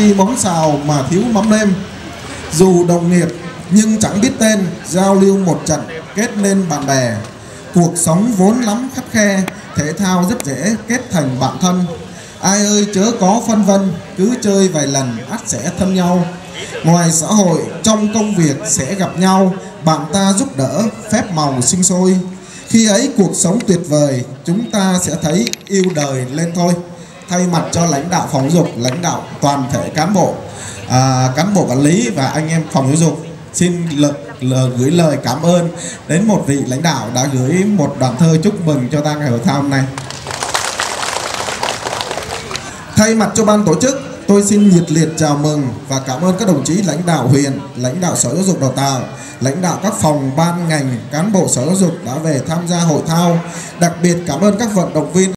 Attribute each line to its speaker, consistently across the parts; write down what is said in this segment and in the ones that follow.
Speaker 1: chi bóng xào mà thiếu mắm nêm dù đồng nghiệp, nhưng chẳng biết tên, giao lưu một trận, kết nên bạn bè. Cuộc sống vốn lắm khắt khe, thể thao rất dễ kết thành bạn thân. Ai ơi chớ có phân vân, cứ chơi vài lần ắt sẽ thân nhau. Ngoài xã hội, trong công việc sẽ gặp nhau, bạn ta giúp đỡ, phép màu sinh sôi. Khi ấy cuộc sống tuyệt vời, chúng ta sẽ thấy yêu đời lên thôi thay mặt cho lãnh đạo phòng giáo dục lãnh đạo toàn thể cán bộ à, cán bộ quản lý và anh em phòng giáo dục xin l- l- gửi lời cảm ơn đến một vị lãnh đạo đã gửi một đoạn thơ chúc mừng cho ta ngày hội thao hôm nay. Thay mặt cho ban tổ chức tôi xin nhiệt liệt chào mừng và cảm ơn các đồng chí lãnh đạo huyện lãnh đạo sở giáo dục đào tạo lãnh đạo các phòng ban ngành cán bộ sở giáo dục đã về tham gia hội thao. Đặc biệt cảm ơn các vận động viên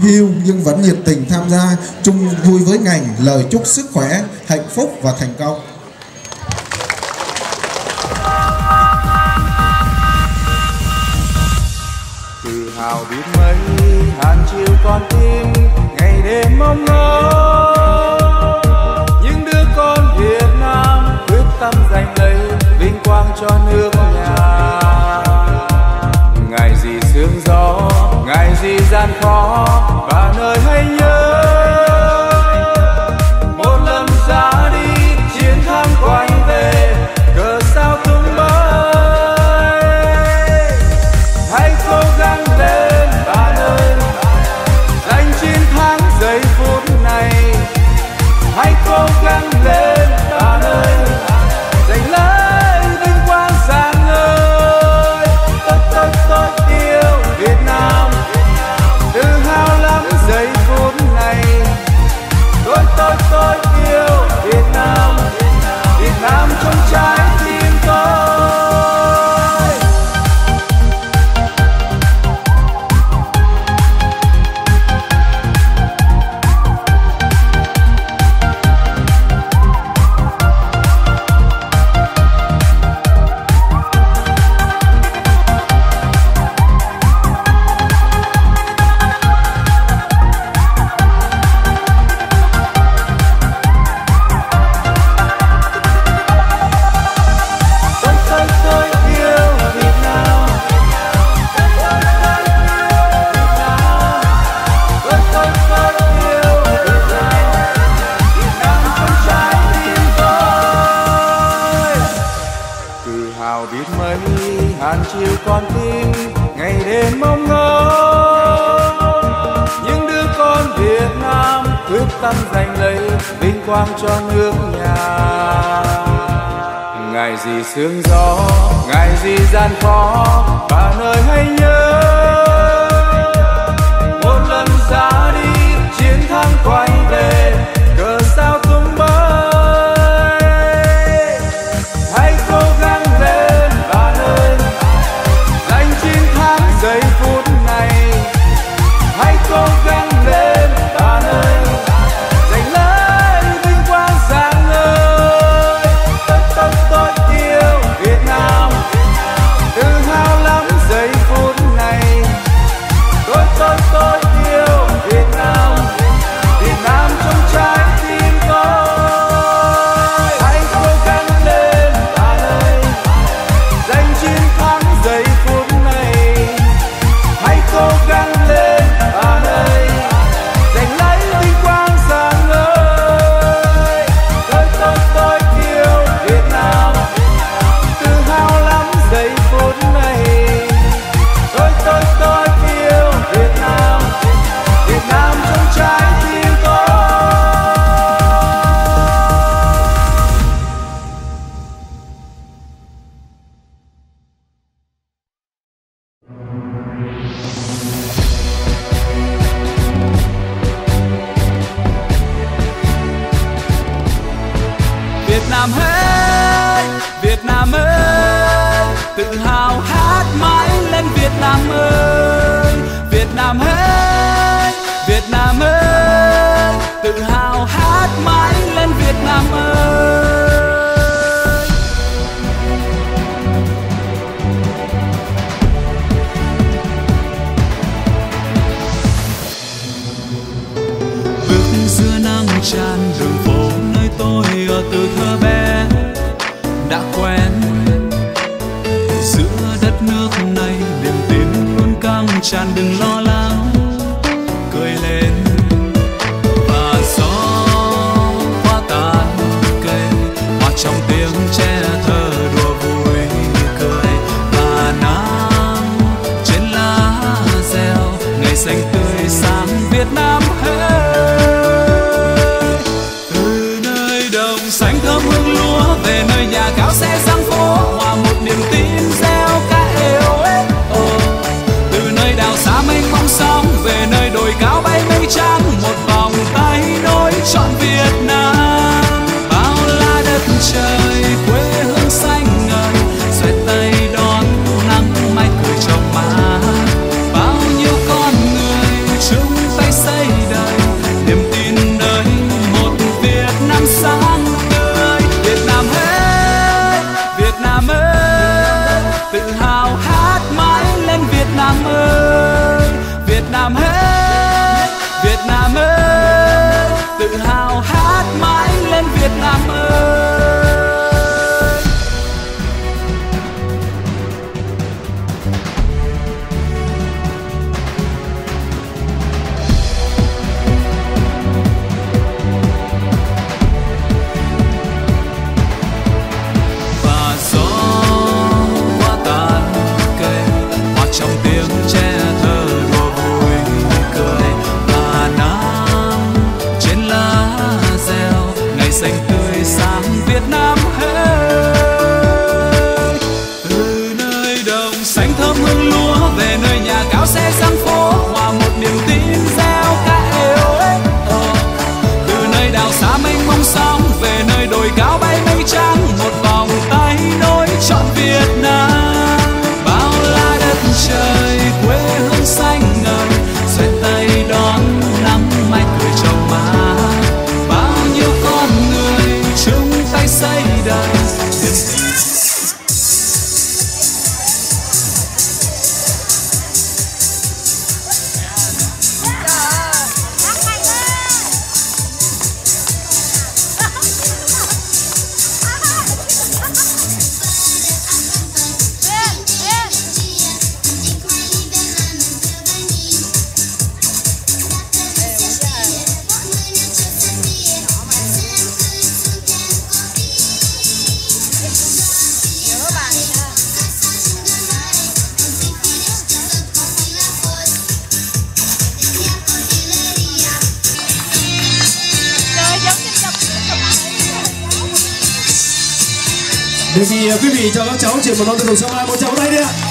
Speaker 1: hưu nhưng vẫn nhiệt tình tham gia. Chung vui với ngành. Lời chúc sức khỏe, hạnh phúc và thành công.
Speaker 2: Tự hào biết mấy hàng chiều con tim, ngày đêm mong ngóng những đứa con Việt Nam quyết tâm giành lấy vinh quang cho nước nhà. Ngày gì sương gió ngày gì gian khó và nơi hãy nhớ hào biết mấy hàn chiều con tim, ngày đêm mong ngóng những đứa con Việt Nam quyết tâm giành lấy vinh quang cho nước nhà. Ngày gì sương gió ngày gì gian khó, bà nơi hãy nhớ.
Speaker 3: dicen que
Speaker 4: Vậy thì ờ, quý vị cho các cháu chuyển một non từ đầu sau mai một cháu tay đi ạ.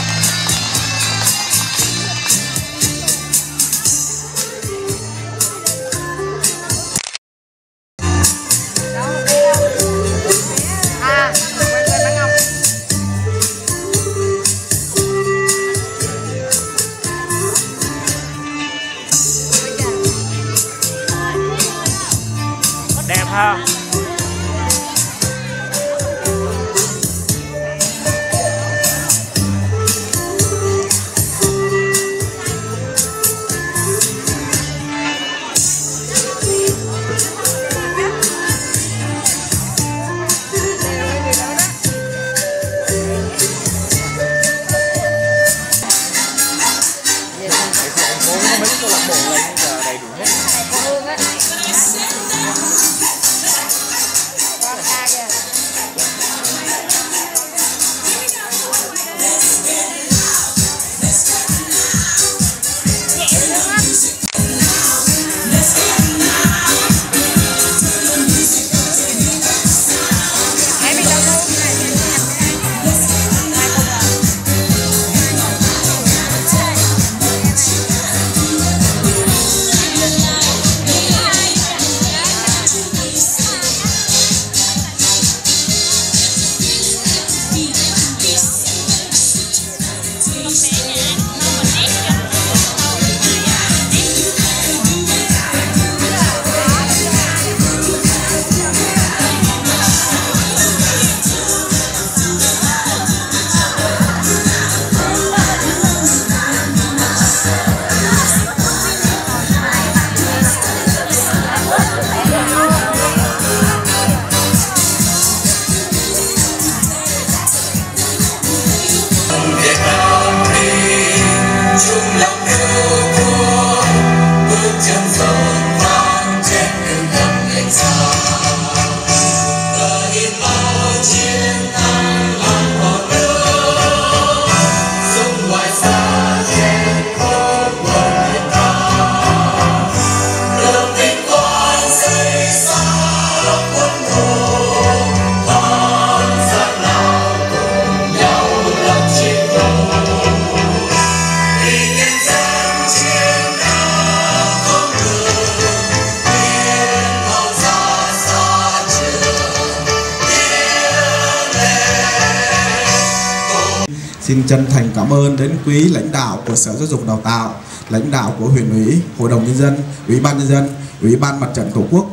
Speaker 1: Chân thành cảm ơn đến quý lãnh đạo của Sở Giáo dục Đào tạo, lãnh đạo của huyện ủy, hội đồng nhân dân, ủy ban nhân dân, ủy ban mặt trận tổ quốc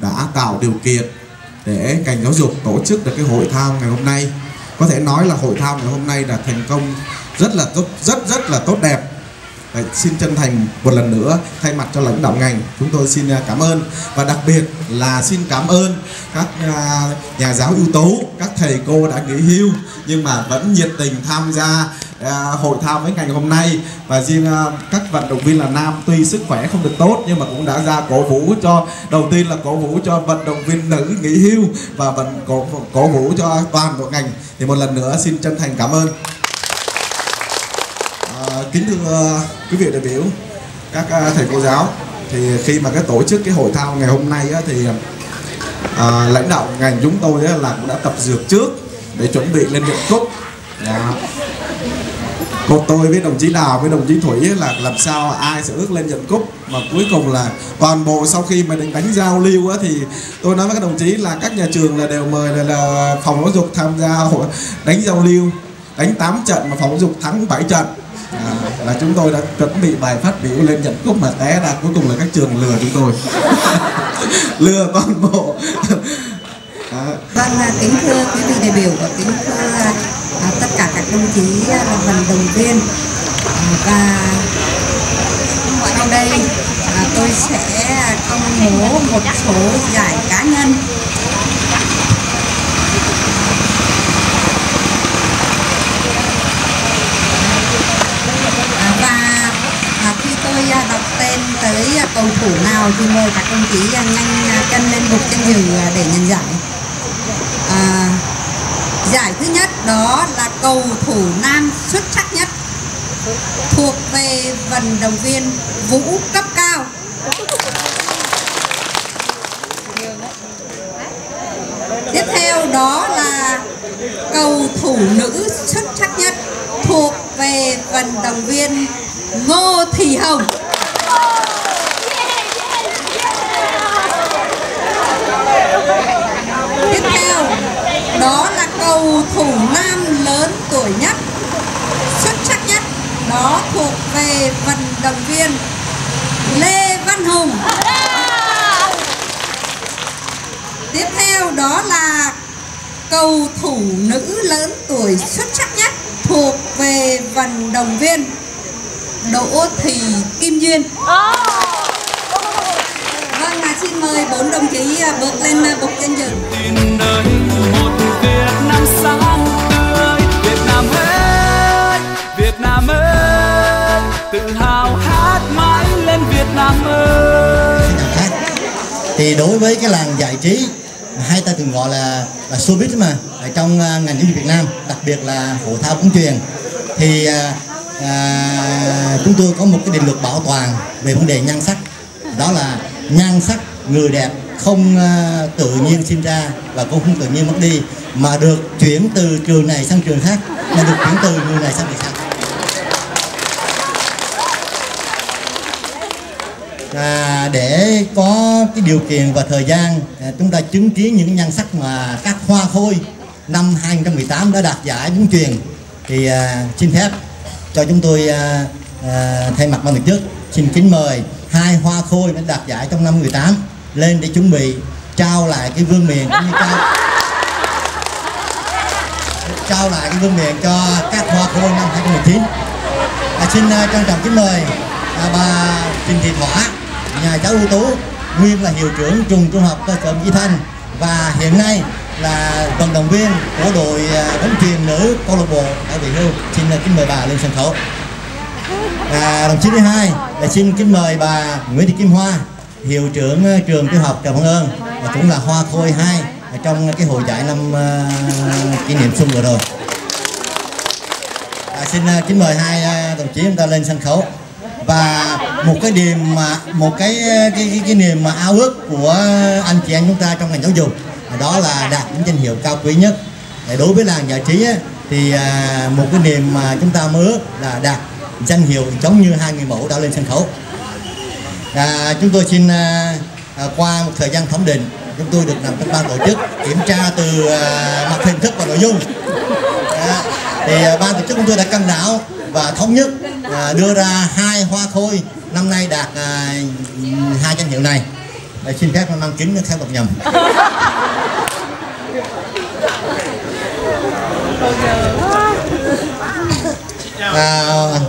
Speaker 1: đã tạo điều kiện để ngành giáo dục tổ chức được cái hội thao ngày hôm nay. Có thể nói là hội thao ngày hôm nay là thành công rất là tốt, rất rất là tốt đẹp. Đấy, xin chân thành một lần nữa thay mặt cho lãnh đạo ngành chúng tôi xin à, cảm ơn. Và đặc biệt là xin cảm ơn các à, nhà giáo ưu tú các thầy cô đã nghỉ hưu nhưng mà vẫn nhiệt tình tham gia à, hội thao với ngày hôm nay. Và riêng các vận động viên là nam tuy sức khỏe không được tốt nhưng mà cũng đã ra cổ vũ cho đầu tiên là cổ vũ cho vận động viên nữ nghỉ hưu và vận cổ cổ vũ cho toàn bộ ngành. Thì một lần nữa xin chân thành cảm ơn kính thưa ờ, quý vị đại biểu các ờ, thầy cô giáo. Thì khi mà cái tổ chức cái hội thao ngày hôm nay á, thì à, lãnh đạo ngành chúng tôi á, là cũng đã tập dược trước để chuẩn bị lên nhận cúp. Dạ. Cô tôi với đồng chí Đào với đồng chí Thủy là làm sao ai sẽ ước lên nhận cúp. Mà cuối cùng là toàn bộ sau khi mà đánh giao lưu á, thì tôi nói với các đồng chí là các nhà trường là đều mời là, là phòng giáo dục tham gia hội đánh giao lưu đánh 8 trận mà phòng giáo dục thắng 7 trận. À, là chúng tôi đã chuẩn bị bài phát biểu lên nhận cúp mà té ra cuối cùng là các trường lừa chúng tôi. Lừa toàn bộ. À,
Speaker 5: Vâng, à, kính thưa quý vị đại biểu và kính thưa à, tất cả các đồng chí à, vận động viên. Và sau đây à, tôi sẽ à, công bố một số giải cá nhân À, và à, khi tôi à, đọc tên tới à, cầu thủ nào thì mời các đồng chí à, nhanh à, chân lên bục danh dự à, để nhận giải à, giải thứ nhất đó là cầu thủ nam xuất sắc nhất thuộc về vận động viên vũ cấp cao tiếp theo đó là cầu thủ nữ xuất sắc nhất thuộc về vận động viên Ngô Thị Hồng. Tiếp theo, đó là cầu thủ nam lớn tuổi nhất, xuất sắc nhất, đó thuộc về vận động viên Lê Văn Hùng. Tiếp theo đó là cầu thủ nữ lớn tuổi xuất sắc nhất thuộc về vận động viên Đỗ Thị Kim Duyên. Vâng, à, xin mời bốn đồng chí ờ, bước lên ờ, bục danh dự.
Speaker 6: Thì đối với cái làng giải trí hay ta thường gọi là là showbiz mà ở trong à, ngành giáo dục Việt Nam đặc biệt là hội thao bóng truyền thì à, à, chúng tôi có một cái định luật bảo toàn về vấn đề nhan sắc. Đó là nhan sắc người đẹp không à, tự nhiên sinh ra và cũng không tự nhiên mất đi mà được chuyển từ trường này sang trường khác mà được chuyển từ người này sang người khác. À, để có cái điều kiện và thời gian à, chúng ta chứng kiến những nhan sắc mà các hoa khôi năm 2018 đã đạt giải bóng truyền thì à, xin phép cho chúng tôi à, à, thay mặt ban tổ chức xin kính mời hai hoa khôi đã đạt giải trong năm 18 lên để chuẩn bị trao lại cái vương miện cũng như trao trao lại cái vương miện cho các hoa khôi năm 2019 à, xin à, trân trọng kính mời à, bà Trình Thị Thỏa nhà giáo ưu tú nguyên là hiệu trưởng trường trung học cơ sở Di Thanh. Và hiện nay là vận động viên của đội à, bóng chuyền nữ câu lạc bộ đã bị hưu. Xin à, kính mời bà lên sân khấu. À, đồng chí thứ hai là xin kính mời bà Nguyễn Thị Kim Hoa hiệu trưởng à, trường tiểu học Trần Văn Ơn và cũng là hoa khôi hai trong cái hội giải năm uh, kỷ niệm xuân vừa rồi. À, xin uh, kính mời hai uh, đồng chí chúng ta lên sân khấu và một cái niềm mà một cái cái cái, cái niềm mà ao ước của anh chị em chúng ta trong ngành giáo dục đó là đạt những danh hiệu cao quý nhất. Để đối với làng giải trí ấy, thì à, một cái niềm mà chúng ta mơ ước là đạt danh hiệu giống như hai người mẫu đã lên sân khấu. À, chúng tôi xin à, à qua một thời gian thẩm định chúng tôi được nằm trong ban tổ chức kiểm tra từ à, mặt hình thức và nội dung. À, thì à, ban tổ chức chúng tôi đã cân đảo và thống nhất à, đưa ra hai hoa khôi. Năm nay đạt à, hai danh hiệu này. Để xin phép mang kính theo đọc nhầm. À,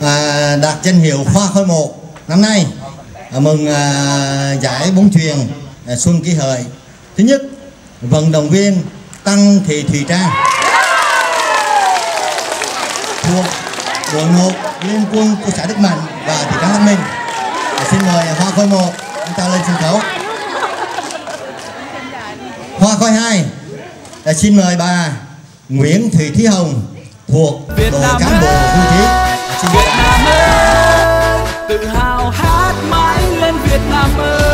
Speaker 6: à, đạt danh hiệu hoa khôi một. Năm nay à, mừng à, giải bóng chuyền à, xuân kỷ hợi. Thứ nhất vận động viên tăng thị thùy trang thuộc đội một liên quân của xã Đức Mạnh và thị trấn Lâm Minh. À, xin mời hoa khôi một chúng ta lên sân khấu. Hoa khôi hai à, xin mời bà Nguyễn Thị Thúy Hồng thuộc đội cán bộ hưu trí À, xin
Speaker 3: Việt Nam ơi! Tự hào hát mãi lên Việt Nam ơi